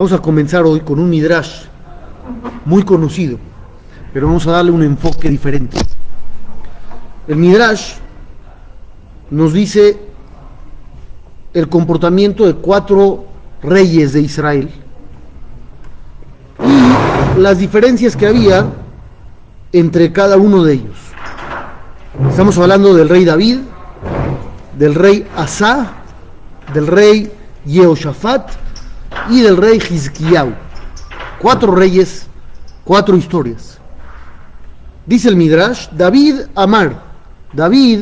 Vamos a comenzar hoy con un midrash muy conocido, pero vamos a darle un enfoque diferente. El midrash nos dice el comportamiento de cuatro reyes de Israel y las diferencias que había entre cada uno de ellos. Estamos hablando del rey David, del rey Asa, del rey Yehoshaphat y del rey Hizkiyahu. Cuatro reyes, cuatro historias. Dice el Midrash, David Amar, David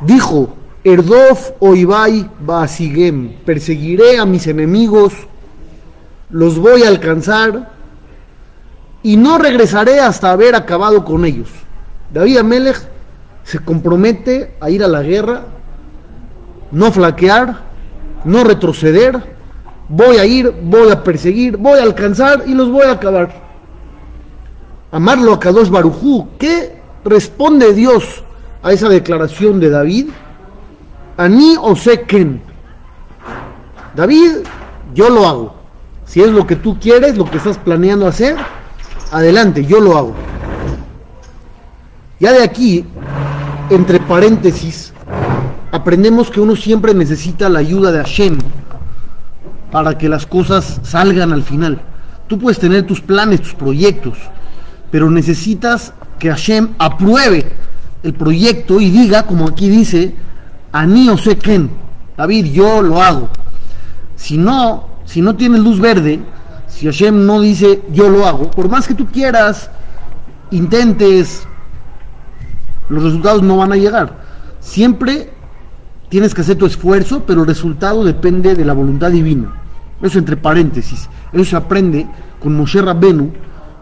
dijo, Erdof Oibai Basigem, perseguiré a mis enemigos, los voy a alcanzar y no regresaré hasta haber acabado con ellos. David Amelech se compromete a ir a la guerra, no flaquear, no retroceder voy a ir, voy a perseguir, voy a alcanzar y los voy a acabar. Amarlo a Kadosh Barujú. ¿Qué responde Dios a esa declaración de David? Ani o ken. David, yo lo hago. Si es lo que tú quieres, lo que estás planeando hacer, adelante, yo lo hago. Ya de aquí, entre paréntesis, aprendemos que uno siempre necesita la ayuda de Hashem para que las cosas salgan al final. Tú puedes tener tus planes, tus proyectos, pero necesitas que Hashem apruebe el proyecto y diga, como aquí dice, Ani o quién, David, yo lo hago. Si no, si no tienes luz verde, si Hashem no dice yo lo hago, por más que tú quieras, intentes, los resultados no van a llegar. Siempre tienes que hacer tu esfuerzo, pero el resultado depende de la voluntad divina. Eso entre paréntesis. Eso se aprende con Moshe Rabbenu,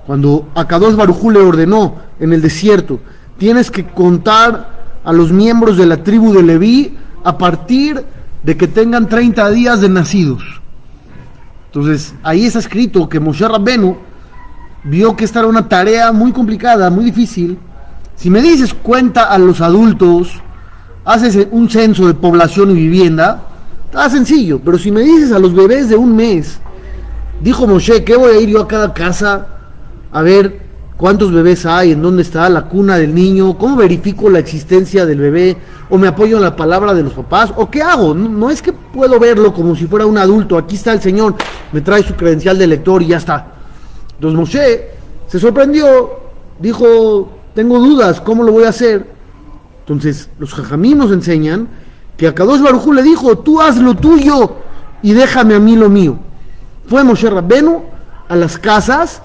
cuando Akadosh Barujú le ordenó en el desierto, tienes que contar a los miembros de la tribu de Leví a partir de que tengan 30 días de nacidos. Entonces, ahí está escrito que Moshe Rabbenu vio que esta era una tarea muy complicada, muy difícil. Si me dices cuenta a los adultos, haces un censo de población y vivienda, está sencillo, pero si me dices a los bebés de un mes, dijo Moshe, ¿qué voy a ir yo a cada casa a ver cuántos bebés hay, en dónde está la cuna del niño, cómo verifico la existencia del bebé, o me apoyo en la palabra de los papás, o qué hago. No, es que puedo verlo como si fuera un adulto, aquí está el Señor, me trae su credencial de lector y ya está. Entonces Moshe se sorprendió, dijo, tengo dudas, ¿cómo lo voy a hacer? Entonces, los jajamí nos enseñan que a Kadosh Barujú le dijo, tú haz lo tuyo y déjame a mí lo mío. Fue Moshe Rabbenu a las casas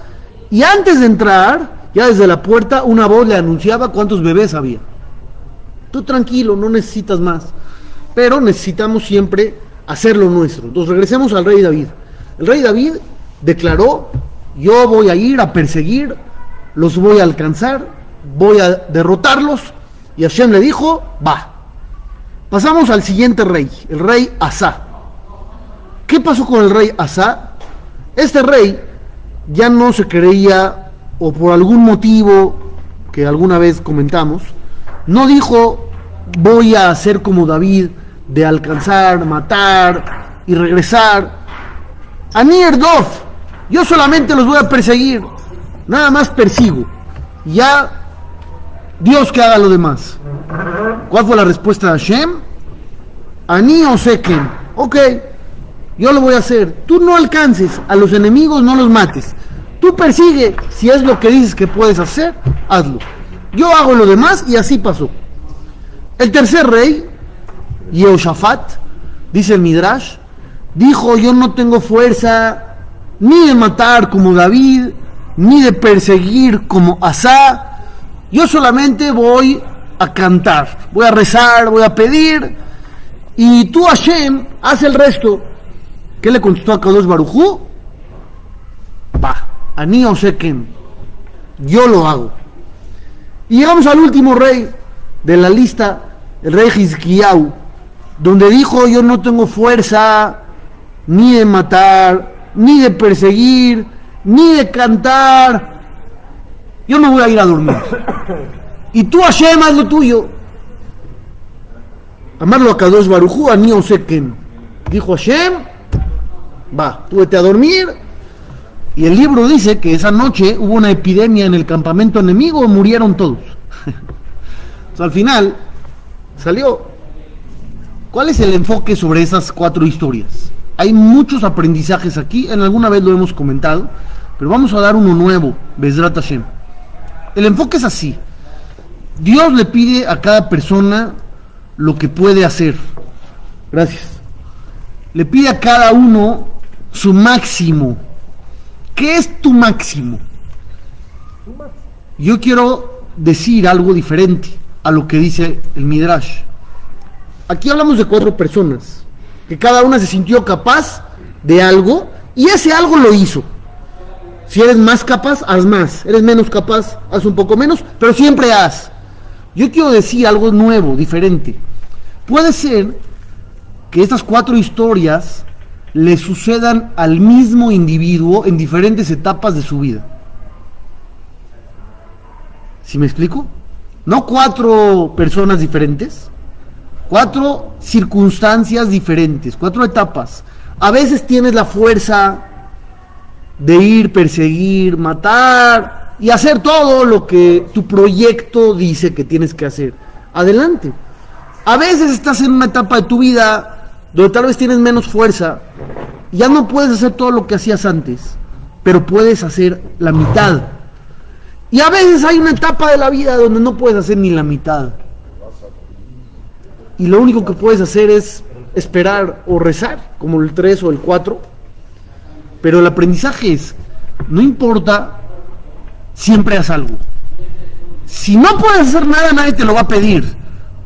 y antes de entrar, ya desde la puerta, una voz le anunciaba cuántos bebés había. Tú tranquilo, no necesitas más. Pero necesitamos siempre hacer lo nuestro. Entonces regresemos al rey David. El rey David declaró, yo voy a ir a perseguir, los voy a alcanzar, voy a derrotarlos y Hashem le dijo, va. Pasamos al siguiente rey, el rey Asa. ¿Qué pasó con el rey Asa? Este rey ya no se creía, o por algún motivo que alguna vez comentamos, no dijo, voy a ser como David, de alcanzar, matar y regresar. A Nierdov, yo solamente los voy a perseguir, nada más persigo. Ya Dios que haga lo demás. ¿Cuál fue la respuesta de Hashem? Ani o Seken. Ok, yo lo voy a hacer. Tú no alcances a los enemigos, no los mates. Tú persigue, si es lo que dices que puedes hacer, hazlo. Yo hago lo demás y así pasó. El tercer rey, Yehoshaphat, dice el Midrash, dijo, yo no tengo fuerza ni de matar como David, ni de perseguir como Asa, yo solamente voy a cantar, voy a rezar, voy a pedir, y tú Hashem, haz el resto. ¿Qué le contestó a Kadosh Barujú? Va, a ni quién, yo lo hago. Y llegamos al último rey de la lista, el rey donde dijo, yo no tengo fuerza ni de matar, ni de perseguir, ni de cantar, yo no voy a ir a dormir. Y tú, Hashem, haz lo tuyo. Amarlo a Kadosh Barujú, a sé quién. Dijo Hashem, Va, tú vete a dormir. Y el libro dice que esa noche hubo una epidemia en el campamento enemigo, murieron todos. al final salió. ¿Cuál es el enfoque sobre esas cuatro historias? Hay muchos aprendizajes aquí, en alguna vez lo hemos comentado, pero vamos a dar uno nuevo, Bezrat Hashem. El enfoque es así. Dios le pide a cada persona lo que puede hacer. Gracias. Le pide a cada uno su máximo. ¿Qué es tu máximo? Yo quiero decir algo diferente a lo que dice el Midrash. Aquí hablamos de cuatro personas, que cada una se sintió capaz de algo y ese algo lo hizo. Si eres más capaz, haz más. Eres menos capaz, haz un poco menos, pero siempre haz. Yo quiero decir algo nuevo, diferente. Puede ser que estas cuatro historias le sucedan al mismo individuo en diferentes etapas de su vida. ¿Sí me explico? No cuatro personas diferentes, cuatro circunstancias diferentes, cuatro etapas. A veces tienes la fuerza de ir, perseguir, matar y hacer todo lo que tu proyecto dice que tienes que hacer. Adelante. A veces estás en una etapa de tu vida donde tal vez tienes menos fuerza, ya no puedes hacer todo lo que hacías antes, pero puedes hacer la mitad. Y a veces hay una etapa de la vida donde no puedes hacer ni la mitad. Y lo único que puedes hacer es esperar o rezar, como el 3 o el 4. Pero el aprendizaje es, no importa, siempre haz algo. Si no puedes hacer nada, nadie te lo va a pedir,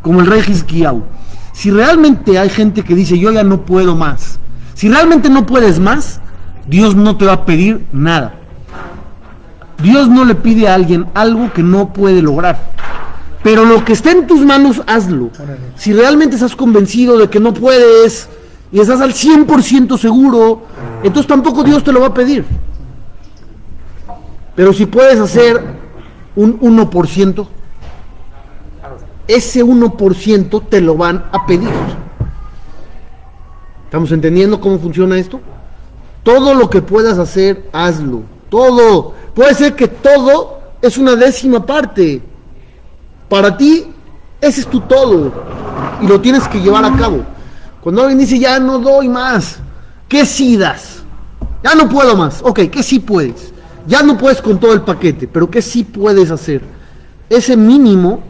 como el rey Hizkiyahu. Si realmente hay gente que dice, yo ya no puedo más, si realmente no puedes más, Dios no te va a pedir nada. Dios no le pide a alguien algo que no puede lograr. Pero lo que esté en tus manos, hazlo. Si realmente estás convencido de que no puedes y estás al 100% seguro, entonces tampoco Dios te lo va a pedir. Pero si puedes hacer un 1%, ese 1% te lo van a pedir. ¿Estamos entendiendo cómo funciona esto? Todo lo que puedas hacer, hazlo. Todo. Puede ser que todo es una décima parte. Para ti, ese es tu todo. Y lo tienes que llevar a cabo. Cuando alguien dice, ya no doy más, ¿qué sí das? Ya no puedo más. Ok, ¿qué sí puedes? Ya no puedes con todo el paquete, pero ¿qué sí puedes hacer? Ese mínimo,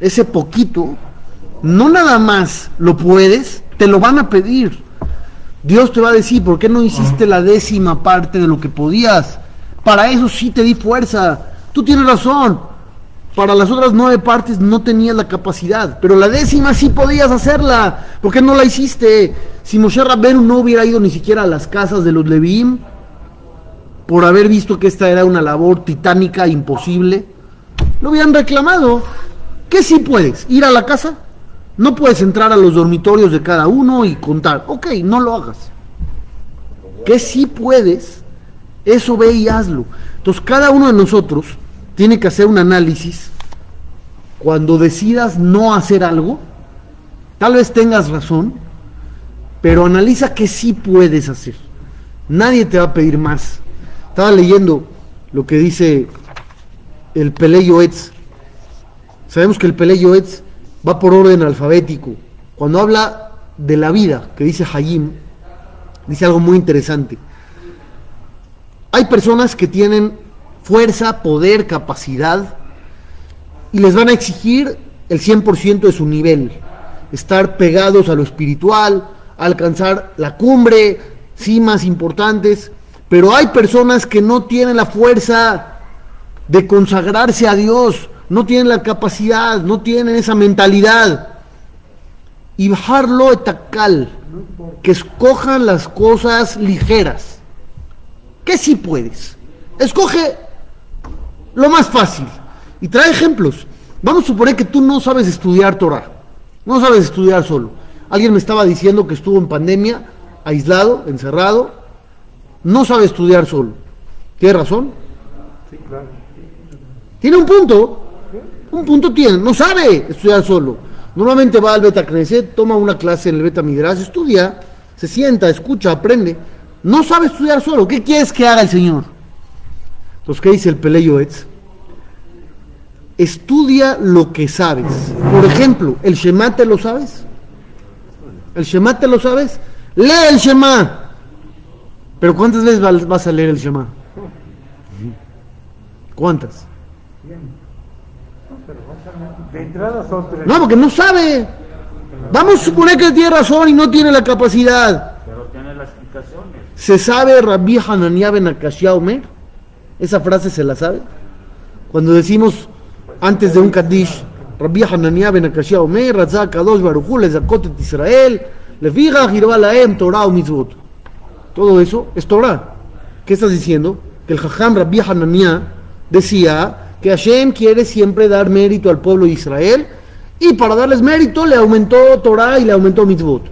ese poquito, no nada más lo puedes, te lo van a pedir. Dios te va a decir, ¿por qué no hiciste la décima parte de lo que podías? Para eso sí te di fuerza. Tú tienes razón. Para las otras nueve partes no tenías la capacidad, pero la décima sí podías hacerla. ¿Por qué no la hiciste? Si Moshe Rabbeinu no hubiera ido ni siquiera a las casas de los Leviim, por haber visto que esta era una labor titánica, imposible, lo hubieran reclamado. ¿Qué sí puedes? ¿Ir a la casa? No puedes entrar a los dormitorios de cada uno y contar. Ok, no lo hagas. ¿Qué sí puedes? Eso ve y hazlo. Entonces cada uno de nosotros tiene que hacer un análisis cuando decidas no hacer algo. Tal vez tengas razón, pero analiza qué sí puedes hacer. Nadie te va a pedir más. Estaba leyendo lo que dice el Peleyo Etz. Sabemos que el Peleyo Etz va por orden alfabético. Cuando habla de la vida, que dice Hayim, dice algo muy interesante. Hay personas que tienen fuerza, poder, capacidad y les van a exigir el 100% de su nivel. Estar pegados a lo espiritual, alcanzar la cumbre, cimas importantes. Pero hay personas que no tienen la fuerza de consagrarse a Dios, no tienen la capacidad, no tienen esa mentalidad. Y bajarlo etacal, que escojan las cosas ligeras. ¿Qué si puedes? Escoge lo más fácil y trae ejemplos. Vamos a suponer que tú no sabes estudiar Torah, no sabes estudiar solo. Alguien me estaba diciendo que estuvo en pandemia, aislado, encerrado, no sabe estudiar solo. ¿Tiene razón? Sí, claro. Tiene un punto, un punto tiene, no sabe estudiar solo. Normalmente va al Beta Knesset, toma una clase en el Beta Midrash, estudia, se sienta, escucha, aprende. No sabe estudiar solo. ¿Qué quieres que haga el Señor? Entonces, ¿qué dice el Peleyo Etz? Estudia lo que sabes. Por ejemplo, ¿el Shema te lo sabes? ¿El Shema te lo sabes? Lee el Shema. Pero ¿cuántas veces vas- a leer el Shema? ¿Cuántas? De entrada son tres. No, porque no sabe. Vamos a suponer que tiene razón y no tiene la capacidad. Pero tiene las explicaciones. ¿Se sabe Rabbi Hananiah ben Akashia Omer? Esa frase se la sabe. Cuando decimos antes de un Kaddish, Rabbi Hananiah ben Akashia Omer, Ratzah Kadosh Baruch Hu, Lezakot et Israel, Lefiga, Jirba Torah o Mitzvot. Todo eso es Torah. ¿Qué estás diciendo? Que el Jajam Rabbi Hananiah decía que Hashem quiere siempre dar mérito al pueblo de Israel y para darles mérito le aumentó Torah y le aumentó Mitzvot.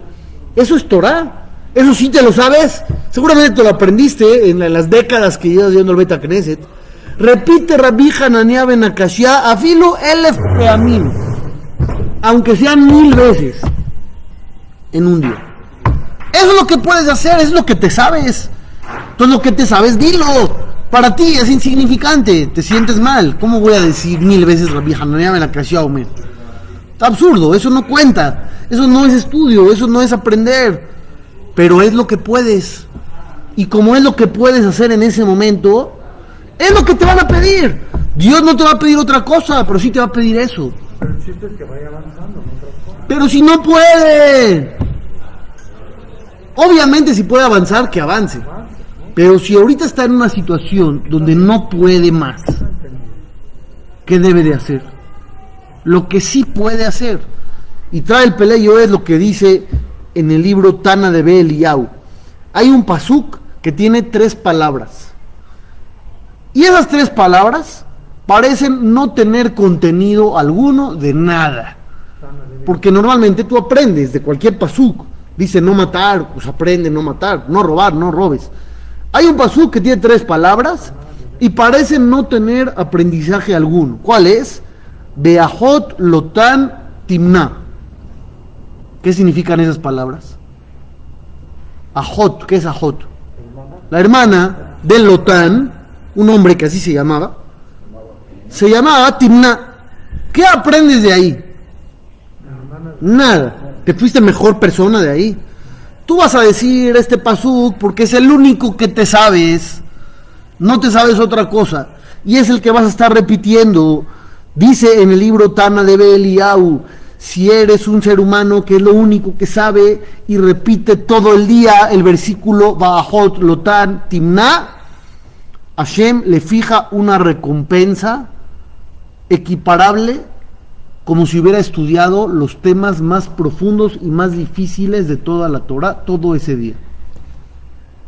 Eso es Torah. Eso sí te lo sabes. Seguramente te lo aprendiste en, la- en las décadas que llevas yendo al Beta Knesset. Repite Rabbi Hananiah ben afilo elef. Aunque sean mil veces en un día. Eso es lo que puedes hacer, es lo que te sabes. Entonces lo que te sabes, dilo. Para ti es insignificante, te sientes mal. ¿Cómo voy a decir mil veces Rabbi Hananiah ben? Está absurdo, eso no cuenta. Eso no es estudio, eso no es aprender. Pero es lo que puedes. Y como es lo que puedes hacer en ese momento, es lo que te van a pedir. Dios no te va a pedir otra cosa, pero sí te va a pedir eso. Pero el chiste es que vaya avanzando. Pero si no puede. Obviamente si puede avanzar, que avance. Pero si ahorita está en una situación donde no puede más, ¿qué debe de hacer? Lo que sí puede hacer. Y trae el peleyo es lo que dice en el libro Tana de Bel Yau. Hay un pasuk que tiene tres palabras. Y esas tres palabras parecen no tener contenido alguno de nada. Porque normalmente tú aprendes de cualquier pasuk. Dice no matar, pues aprende no matar, no robar, no robes. Hay un pasuk que tiene tres palabras y parece no tener aprendizaje alguno. ¿Cuál es? Beahot lotan timna. ¿Qué significan esas palabras? Ajot, ¿qué es Ajot? La hermana de Lotán, un hombre que así se llamaba, se llamaba Timna. ¿Qué aprendes de ahí? Nada. Te fuiste mejor persona de ahí. Tú vas a decir este pasuk porque es el único que te sabes. No te sabes otra cosa. Y es el que vas a estar repitiendo. Dice en el libro Tana de Beliau, si eres un ser humano que es lo único que sabe y repite todo el día el versículo Bajot Lotan Timna, Hashem le fija una recompensa equiparable como si hubiera estudiado los temas más profundos y más difíciles de toda la Torah todo ese día.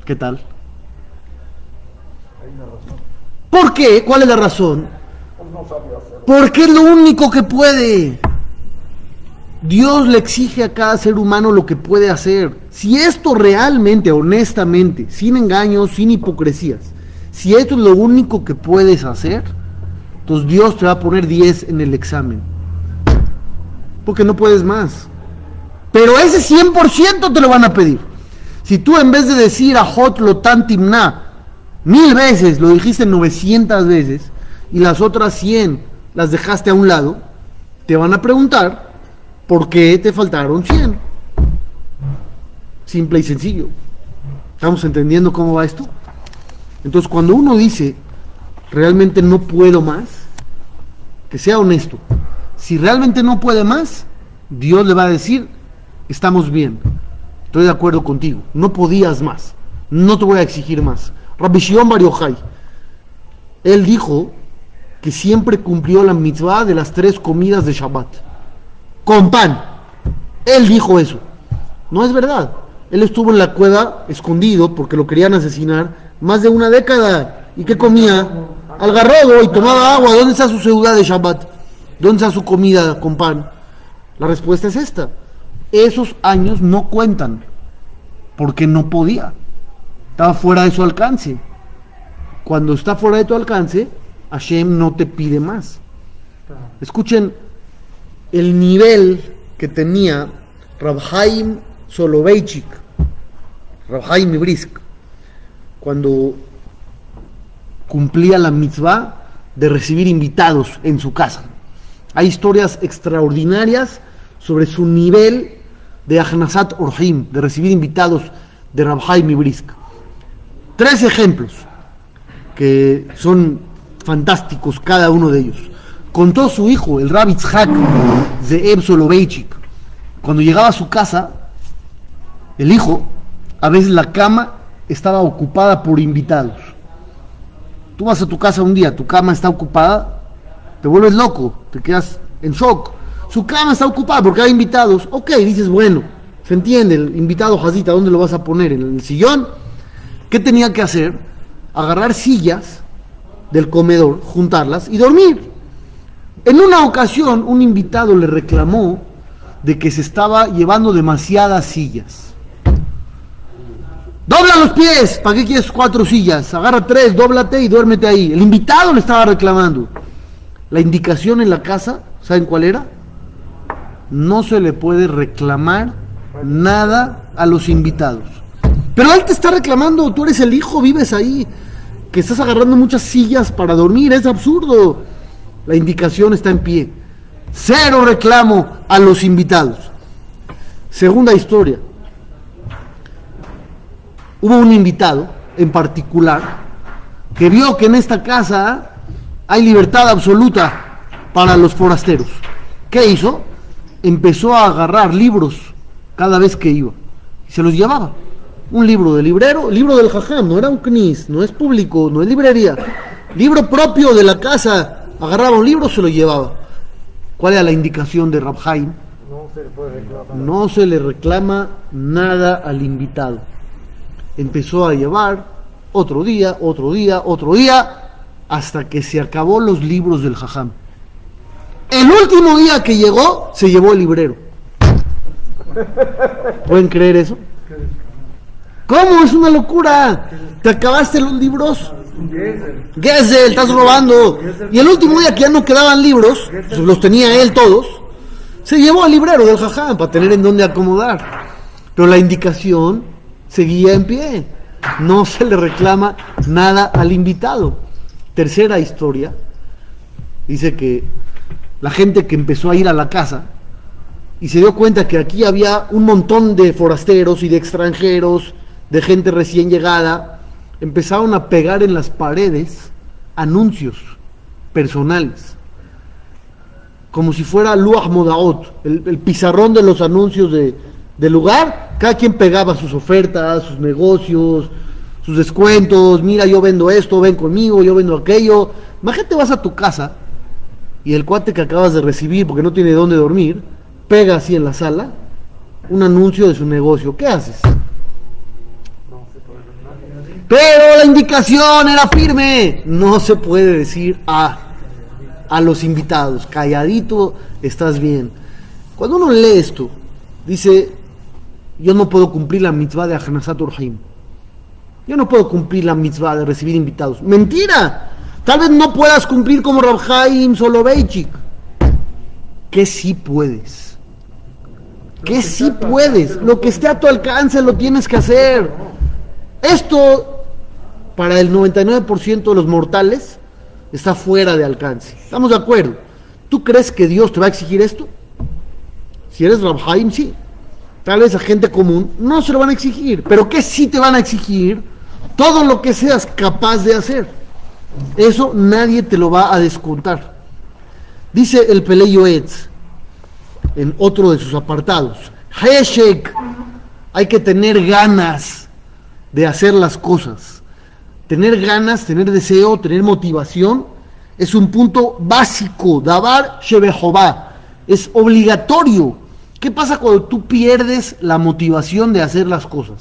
¿Qué tal? ¿Por qué? ¿Cuál es la razón? Porque es lo único que puede. Dios le exige a cada ser humano lo que puede hacer. Si esto realmente, honestamente, sin engaños, sin hipocresías, si esto es lo único que puedes hacer, entonces Dios te va a poner 10 en el examen. Porque no puedes más. Pero ese 100% te lo van a pedir. Si tú en vez de decir a Hot Lotan Timna mil veces, lo dijiste 900 veces, y las otras 100 las dejaste a un lado, te van a preguntar por qué te faltaron 100. Simple y sencillo. ¿Estamos entendiendo cómo va esto? Entonces, cuando uno dice, realmente no puedo más, que sea honesto. Si realmente no puede más, Dios le va a decir, estamos bien, estoy de acuerdo contigo, no podías más, no te voy a exigir más. Rabbi Shion Bar Yochai, él dijo que siempre cumplió la mitzvah de las tres comidas de Shabbat, con pan. Él dijo eso. No es verdad. Él estuvo en la cueva escondido porque lo querían asesinar más de una década. ¿Y qué comía? Algarrobo y tomaba agua. ¿Dónde está su ciudad de Shabbat? ¿Dónde está su comida con pan? La respuesta es esta. Esos años no cuentan porque no podía. Estaba fuera de su alcance. Cuando está fuera de tu alcance, Hashem no te pide más. Escuchen el nivel que tenía Rabhaim Soloveitchik, Rabhaim Ibrisk. cuando cumplía la mitzvah de recibir invitados en su casa. Hay historias extraordinarias sobre su nivel de Ahnasat Orhim, de recibir invitados de Rabhaim y Brisk. Tres ejemplos que son fantásticos cada uno de ellos. Contó su hijo, el Rabbi Tzhak de Soloveitchik, cuando llegaba a su casa, el hijo, a veces la cama estaba ocupada por invitados. Tú vas a tu casa un día, tu cama está ocupada, te vuelves loco, te quedas en shock. Su cama está ocupada porque hay invitados. Ok, dices, bueno, se entiende, el invitado Jazita, ¿dónde lo vas a poner? ¿En el sillón? ¿Qué tenía que hacer? Agarrar sillas del comedor, juntarlas y dormir. En una ocasión, un invitado le reclamó de que se estaba llevando demasiadas sillas. Dobla los pies, ¿para qué quieres cuatro sillas? Agarra tres, dóblate y duérmete ahí. El invitado le estaba reclamando. La indicación en la casa, ¿saben cuál era? No se le puede reclamar nada a los invitados. Pero él te está reclamando, tú eres el hijo, vives ahí, que estás agarrando muchas sillas para dormir, es absurdo. La indicación está en pie. Cero reclamo a los invitados. Segunda historia. Hubo un invitado en particular que vio que en esta casa hay libertad absoluta para los forasteros. ¿Qué hizo? Empezó a agarrar libros cada vez que iba y se los llevaba. Un libro de librero, libro del jajam, no era un knis, no es público, no es librería. Libro propio de la casa, agarraba un libro, se lo llevaba. ¿Cuál era la indicación de Rabhaim? No se le puede reclamar. No se le reclama nada al invitado. Empezó a llevar otro día, otro día, otro día, hasta que se acabó los libros del jajam. El último día que llegó, se llevó el librero. ¿Pueden creer eso? ¿Cómo? Es una locura. Te acabaste los libros. Estás robando. Y el último día que ya no quedaban libros, los tenía él todos, se llevó al librero del jajam para tener en dónde acomodar. Pero la indicación seguía en pie. No se le reclama nada al invitado. Tercera historia. Dice que la gente que empezó a ir a la casa y se dio cuenta que aquí había un montón de forasteros y de extranjeros, de gente recién llegada, empezaron a pegar en las paredes anuncios personales, como si fuera Luach Modaot, el, el pizarrón de los anuncios de, del lugar, cada quien pegaba sus ofertas, sus negocios, sus descuentos, mira, yo vendo esto, ven conmigo, yo vendo aquello. Imagínate, vas a tu casa y el cuate que acabas de recibir porque no tiene dónde dormir, pega así en la sala un anuncio de su negocio. ¿Qué haces? Pero la indicación era firme. No se puede decir a, a los invitados, calladito, estás bien. Cuando uno lee esto, dice, yo no puedo cumplir la mitzvah de Ahanasat Urhaim. Yo no puedo cumplir la mitzvah de recibir invitados. Mentira. Tal vez no puedas cumplir como Rabhaim Soloveitchik. Que sí puedes. Que sí puedes. Lo que esté a tu alcance lo tienes que hacer. Esto, para el 99% de los mortales, está fuera de alcance. ¿Estamos de acuerdo? ¿Tú crees que Dios te va a exigir esto? Si eres Rabhaim, sí. Tal vez a gente común no se lo van a exigir. Pero que sí te van a exigir? Todo lo que seas capaz de hacer. Eso nadie te lo va a descontar. Dice el Peleyo Etz en otro de sus apartados. Heshek, hay que tener ganas de hacer las cosas. Tener ganas, tener deseo, tener motivación es un punto básico. Dabar Shebehová es obligatorio. ¿Qué pasa cuando tú pierdes la motivación de hacer las cosas?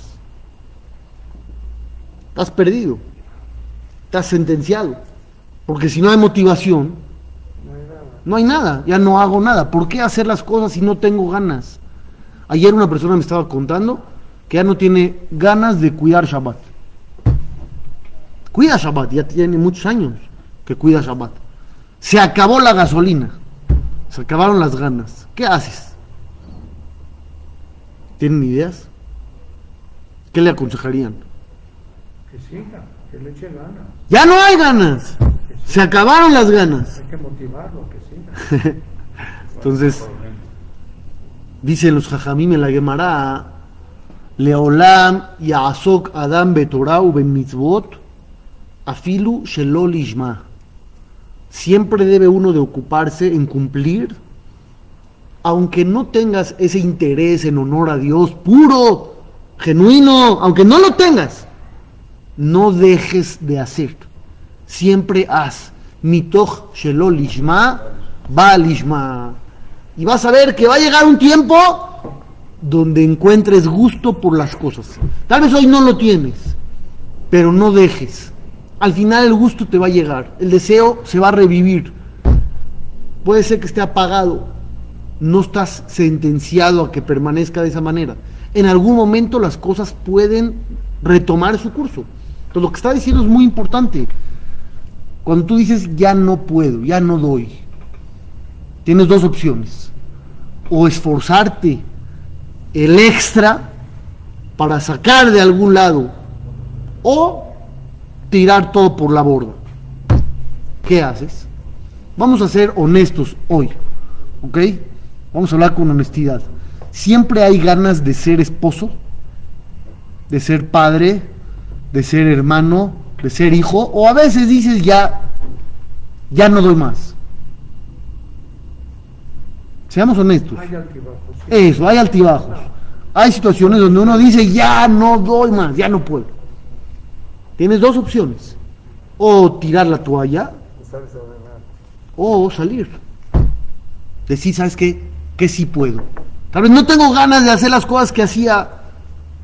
Estás perdido. Estás sentenciado. Porque si no hay motivación, no hay nada, ya no hago nada. ¿Por qué hacer las cosas si no tengo ganas? Ayer una persona me estaba contando que ya no tiene ganas de cuidar Shabbat. Cuida Shabbat, ya tiene muchos años que cuida Shabbat. Se acabó la gasolina, se acabaron las ganas. ¿Qué haces? ¿Tienen ideas? ¿Qué le aconsejarían? Que siga, que le eche ganas. Ya no hay ganas. Se acabaron las ganas. Hay que motivarlo, que siga. Entonces, dicen los jajamim en la Gemara, Leolam Yaasok Adam Betorah Ben Mitzvot, Afilu Shelol Ishma. Siempre debe uno de ocuparse en cumplir, aunque no tengas ese interés en honor a Dios puro, genuino, aunque no lo tengas, no dejes de hacer. Siempre haz. Mitoch Shelol Ishma, Baal Ishma. Y vas a ver que va a llegar un tiempo donde encuentres gusto por las cosas. Tal vez hoy no lo tienes, pero no dejes. Al final el gusto te va a llegar, el deseo se va a revivir. Puede ser que esté apagado, no estás sentenciado a que permanezca de esa manera. En algún momento las cosas pueden retomar su curso. Entonces lo que está diciendo es muy importante. Cuando tú dices ya no puedo, ya no doy, tienes dos opciones. O esforzarte el extra para sacar de algún lado o tirar todo por la borda. ¿Qué haces? Vamos a ser honestos hoy, ¿ok? Vamos a hablar con honestidad. Siempre hay ganas de ser esposo, de ser padre, de ser hermano, de ser hijo, o a veces dices ya, ya no doy más. Seamos honestos. Hay altibajos. Eso, hay altibajos. Hay situaciones donde uno dice, ya no doy más, ya no puedo. Tienes dos opciones. O tirar la toalla o salir. Decir, ¿sabes qué? Que sí puedo. Tal vez no tengo ganas de hacer las cosas que hacía,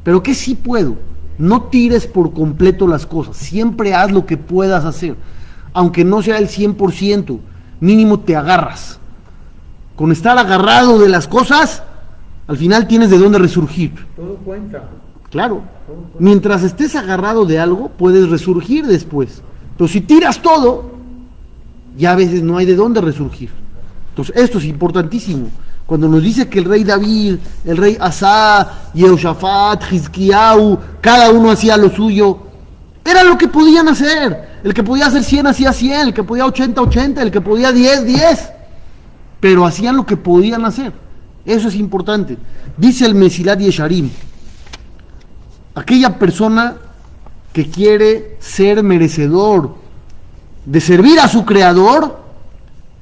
pero que sí puedo. No tires por completo las cosas. Siempre haz lo que puedas hacer. Aunque no sea el 100%, mínimo te agarras. Con estar agarrado de las cosas, al final tienes de dónde resurgir. Todo cuenta. Claro. Mientras estés agarrado de algo, puedes resurgir después. Pero si tiras todo, ya a veces no hay de dónde resurgir. Entonces, esto es importantísimo. Cuando nos dice que el rey David, el rey Asa, Yehoshaphat, Hizkiyahu, cada uno hacía lo suyo, era lo que podían hacer. El que podía hacer 100 hacía 100, el que podía 80, 80, el que podía 10, 10. Pero hacían lo que podían hacer. Eso es importante. Dice el Mesilat Yesharim, aquella persona que quiere ser merecedor de servir a su creador,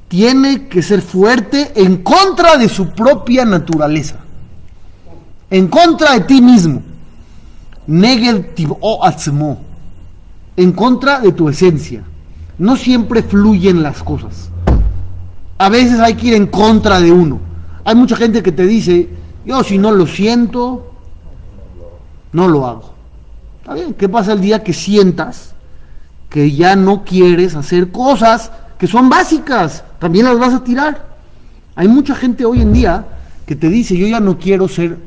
tiene que ser fuerte en contra de su propia naturaleza, en contra de ti mismo, o atzmo, en contra de tu esencia. No siempre fluyen las cosas. A veces hay que ir en contra de uno. Hay mucha gente que te dice, yo si no lo siento, no lo hago. ¿Está bien? ¿Qué pasa el día que sientas que ya no quieres hacer cosas que son básicas? También las vas a tirar. Hay mucha gente hoy en día que te dice, yo ya no quiero ser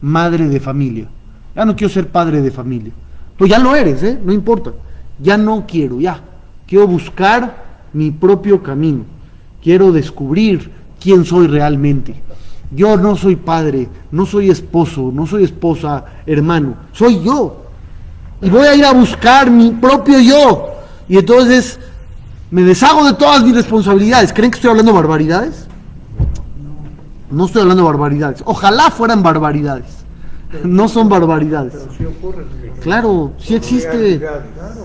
madre de familia, ya no quiero ser padre de familia. Tú ya lo eres, ¿eh? no importa. Ya no quiero, ya. Quiero buscar mi propio camino. Quiero descubrir quién soy realmente. Yo no soy padre, no soy esposo, no soy esposa, hermano. Soy yo. Y voy a ir a buscar mi propio yo. Y entonces me deshago de todas mis responsabilidades. ¿Creen que estoy hablando barbaridades? No estoy hablando barbaridades. Ojalá fueran barbaridades. No son barbaridades. Claro, sí existe.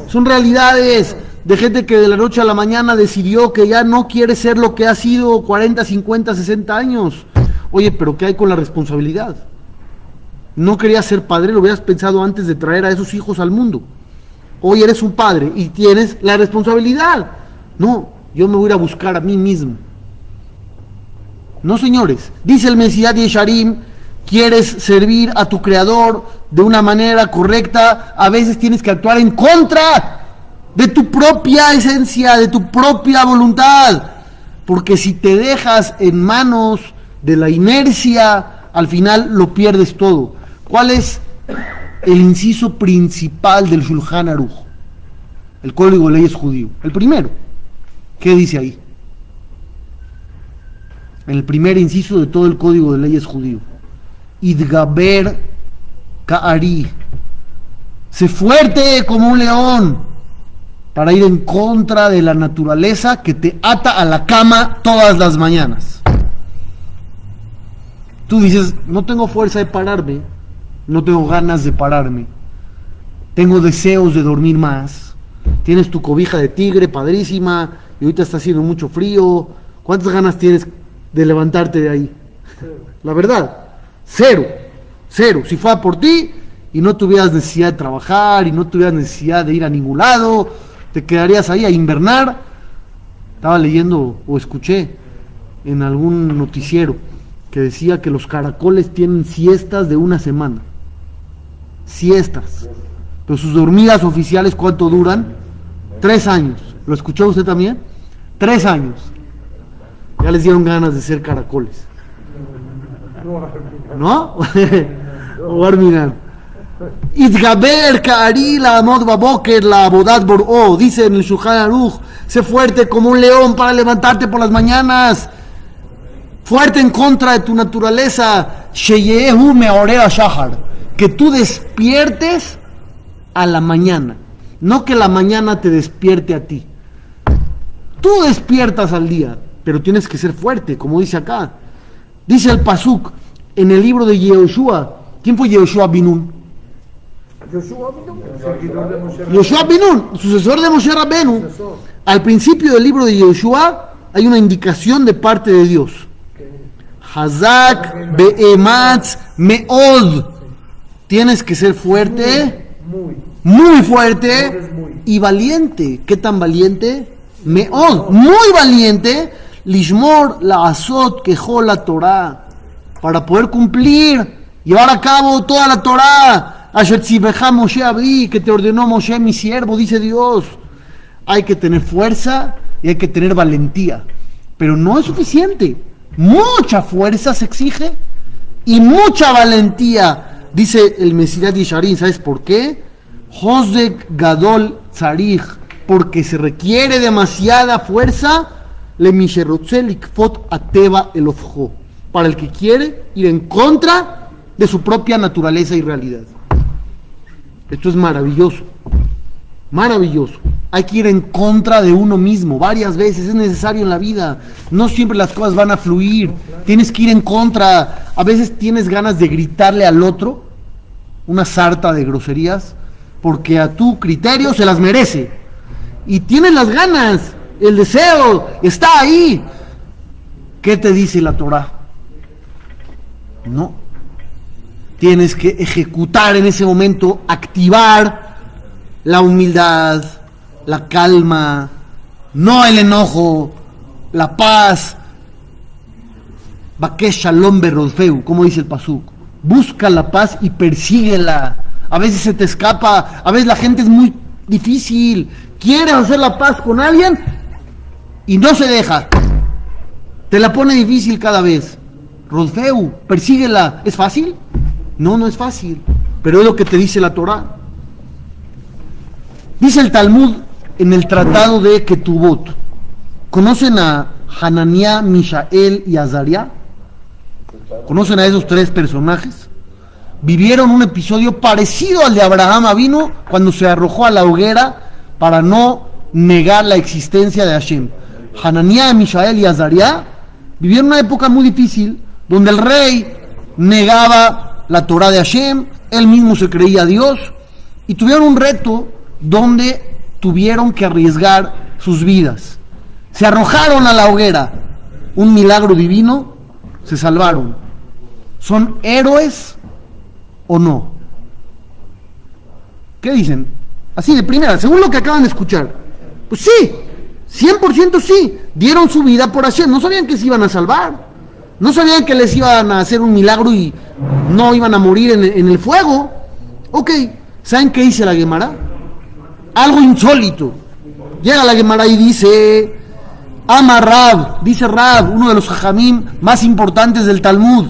Son realidades de gente que de la noche a la mañana decidió que ya no quiere ser lo que ha sido 40, 50, 60 años. Oye, pero ¿qué hay con la responsabilidad? No querías ser padre, lo hubieras pensado antes de traer a esos hijos al mundo. Hoy eres un padre y tienes la responsabilidad. No, yo me voy a ir a buscar a mí mismo. No, señores. Dice el Mesías Yesharim, quieres servir a tu creador de una manera correcta, a veces tienes que actuar en contra de tu propia esencia, de tu propia voluntad. Porque si te dejas en manos de la inercia, al final lo pierdes todo. ¿Cuál es el inciso principal del Shulchan Aruch? El código de leyes judío. El primero. ¿Qué dice ahí? El primer inciso de todo el código de leyes judío. Idgaber Ka'ari. Sé fuerte como un león para ir en contra de la naturaleza que te ata a la cama todas las mañanas. Tú dices, no tengo fuerza de pararme, no tengo ganas de pararme, tengo deseos de dormir más. Tienes tu cobija de tigre padrísima y ahorita está haciendo mucho frío. ¿Cuántas ganas tienes de levantarte de ahí? La verdad, cero, cero. Si fuera por ti y no tuvieras necesidad de trabajar y no tuvieras necesidad de ir a ningún lado, te quedarías ahí a invernar. Estaba leyendo o escuché en algún noticiero que decía que los caracoles tienen siestas de una semana. Siestas. Pero sus dormidas oficiales, ¿cuánto duran? Tres años. ¿Lo escuchó usted también? Tres años. Ya les dieron ganas de ser caracoles. ¿No? o Arminan. Itgaber Kaari la Amod la Abodat Bor'o. Dice en el sé fuerte como un león para levantarte por las mañanas. Fuerte en contra de tu naturaleza. Sheyehu Meorea Shahar. Que tú despiertes a la mañana. No que la mañana te despierte a ti. Tú despiertas al día, pero tienes que ser fuerte, como dice acá. Dice el Pasuk en el libro de Yehoshua. ¿Quién fue Yehoshua Binun? Yoshua Binun, sucesor de Moshe. Sucesor. Al principio del libro de Yehoshua hay una indicación de parte de Dios. Hazak Be'ematz Me'od. Tienes que ser fuerte, Muy. fuerte y valiente. ¿Qué tan valiente? Me'od, muy valiente. Lishmor la azot quejó la Torah para poder cumplir, llevar a cabo toda la Torah. Moshe Abdi, que te ordenó Moshe mi siervo, dice Dios. Hay que tener fuerza y hay que tener valentía, pero no es suficiente. Mucha fuerza se exige y mucha valentía, dice el Mesías Yisharín. ¿Sabes por qué? Josek Gadol Tzarich, porque se requiere demasiada fuerza. Le misherotzelik fot ateba el para el que quiere ir en contra de su propia naturaleza y realidad. Esto es maravilloso, maravilloso. Hay que ir en contra de uno mismo varias veces, es necesario en la vida. No siempre las cosas van a fluir, tienes que ir en contra. A veces tienes ganas de gritarle al otro una sarta de groserías porque a tu criterio se las merece. Y tienes las ganas, el deseo está ahí. ¿Qué te dice la Torah? No. Tienes que ejecutar en ese momento, activar la humildad, la calma, no el enojo, la paz. Bakesh shalom berrofeu, como dice el pasuk. Busca la paz y persíguela. A veces se te escapa, a veces la gente es muy difícil. Quieres hacer la paz con alguien y no se deja. Te la pone difícil cada vez. Rodfeu, persíguela. ¿Es fácil? No, no es fácil. Pero es lo que te dice la Torah. Dice el Talmud en el tratado de Ketubot. ¿Conocen a Hananiah, Mishael y Azaria? ¿Conocen a esos tres personajes? Vivieron un episodio parecido al de Abraham Avino cuando se arrojó a la hoguera para no negar la existencia de Hashem. Hananiah, Mishael y Azaria vivieron una época muy difícil donde el rey negaba la Torah de Hashem, él mismo se creía Dios y tuvieron un reto donde tuvieron que arriesgar sus vidas. Se arrojaron a la hoguera, un milagro divino, se salvaron. ¿Son héroes o no? ¿Qué dicen? Así de primera, según lo que acaban de escuchar. Pues sí, 100% sí, dieron su vida por Hashem, no sabían que se iban a salvar. No sabían que les iban a hacer un milagro y no iban a morir en, en el fuego. Ok, ¿saben qué dice la Gemara? Algo insólito. Llega la Gemara y dice, ama Rab, dice Rab, uno de los jajamim más importantes del Talmud.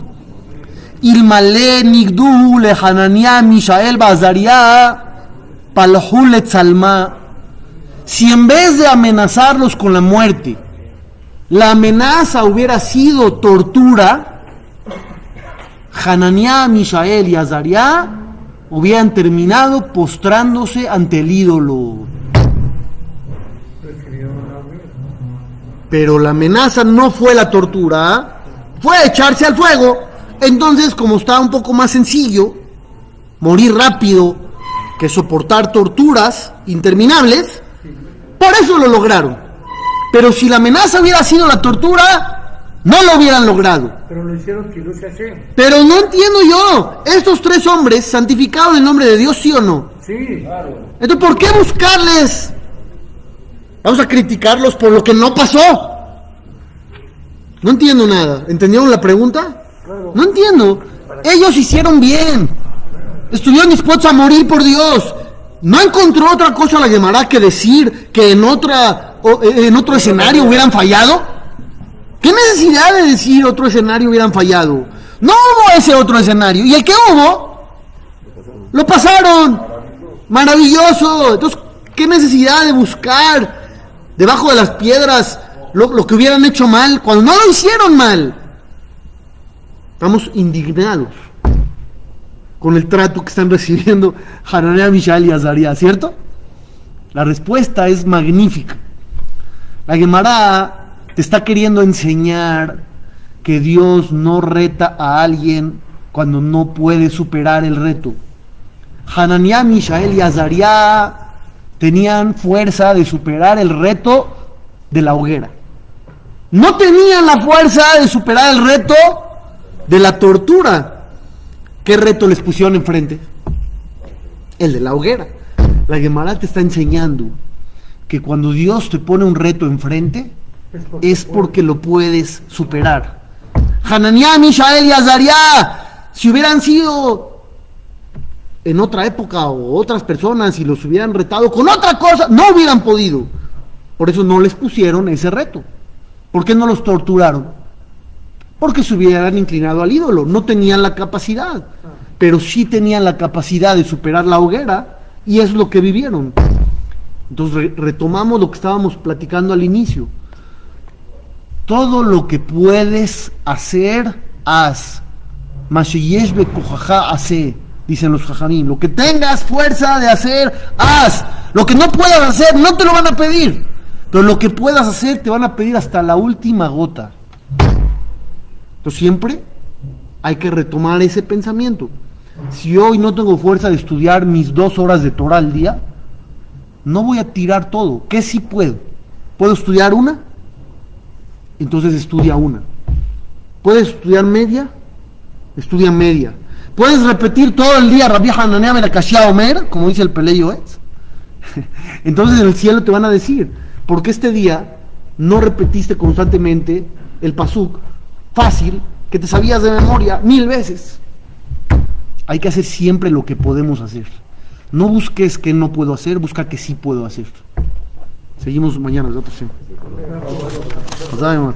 Ilmale Nigdu le Hananiah Mishael Bazaria Palhu le Tzalma. Si en vez de amenazarlos con la muerte, la amenaza hubiera sido tortura, Hananiah, Mishael y Azaria hubieran terminado postrándose ante el ídolo. Pero la amenaza no fue la tortura, ¿ah? fue echarse al fuego. Entonces, como estaba un poco más sencillo, morir rápido que soportar torturas interminables, por eso lo lograron. Pero si la amenaza hubiera sido la tortura, no lo hubieran logrado. Pero lo hicieron Kirush Hashem. Pero no entiendo yo, estos tres hombres santificaron el nombre de Dios, sí o no. Sí, Entonces, ¿por qué buscarles? Vamos a criticarlos por lo que no pasó. No entiendo nada. ¿Entendieron la pregunta? No entiendo. Ellos hicieron bien. Estuvieron dispuestos a morir por Dios. No encontró otra cosa la Gemara que decir que en otra en otro escenario hubieran fallado. ¿Qué necesidad de decir otro escenario hubieran fallado? No hubo ese otro escenario. Y el que hubo, lo pasaron. Maravilloso. Entonces, ¿qué necesidad de buscar debajo de las piedras lo, que hubieran hecho mal cuando no lo hicieron mal? Estamos indignados con el trato que están recibiendo Hananea, Mishael y Azaria, ¿cierto? La respuesta es magnífica. La Gemara te está queriendo enseñar que Dios no reta a alguien cuando no puede superar el reto. Hananiah, Mishael y Azaria tenían fuerza de superar el reto de la hoguera. No tenían la fuerza de superar el reto de la tortura. ¿Qué reto les pusieron enfrente? El de la hoguera. La Gemara te está enseñando que cuando Dios te pone un reto enfrente, es porque lo puedes superar. Hananiah, Mishael y Azaria, si hubieran sido en otra época o otras personas y los hubieran retado con otra cosa, no hubieran podido. Por eso no les pusieron ese reto. ¿Por qué no los torturaron? Porque se hubieran inclinado al ídolo. No tenían la capacidad, pero sí tenían la capacidad de superar la hoguera y es lo que vivieron. Entonces re- retomamos lo que estábamos platicando al inicio. Todo lo que puedes hacer, haz. Mashiyesh bekojaja hace, dicen los jajanim. Lo que tengas fuerza de hacer, haz. Lo que no puedas hacer, no te lo van a pedir. Pero lo que puedas hacer, te van a pedir hasta la última gota. Entonces siempre hay que retomar ese pensamiento. Si hoy no tengo fuerza de estudiar mis dos horas de Torah al día, no voy a tirar todo. ¿Qué sí puedo? ¿Puedo estudiar una? Entonces estudia una. ¿Puedes estudiar media? Estudia media. ¿Puedes repetir todo el día Rabbi Hananea Melakashia Omer, como dice el Peleyo es? Entonces en el cielo te van a decir, ¿por qué este día no repetiste constantemente el pasuk fácil que te sabías de memoria mil veces? Hay que hacer siempre lo que podemos hacer. No busques que no puedo hacer, busca que sí puedo hacer. Seguimos mañana, Nos vemos.